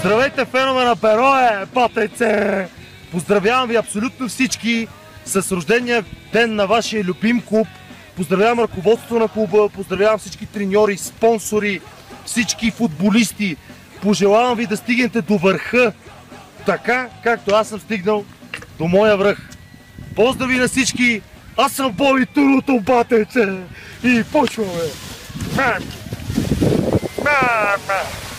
Здравейте, фенове на Перое, патайце! Поздравявам ви абсолютно всички с рождения ден на вашия любим клуб. Поздравявам ръководството на клуба, поздравявам всички треньори, спонсори, всички футболисти. Пожелавам ви да стигнете до върха, така както аз съм стигнал до моя връх. Поздрави на всички! Аз съм Боби Туруто, батеце! И почваме! Ма, ма, ма.